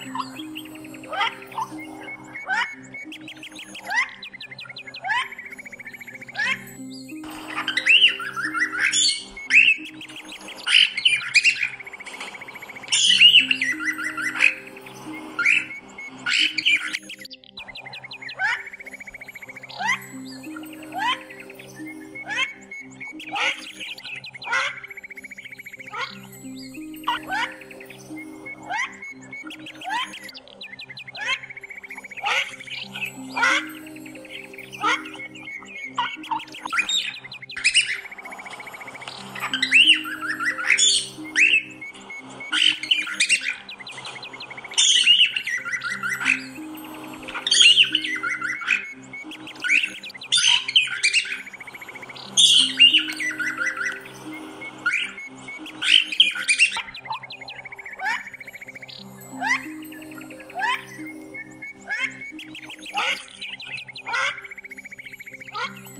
What? What?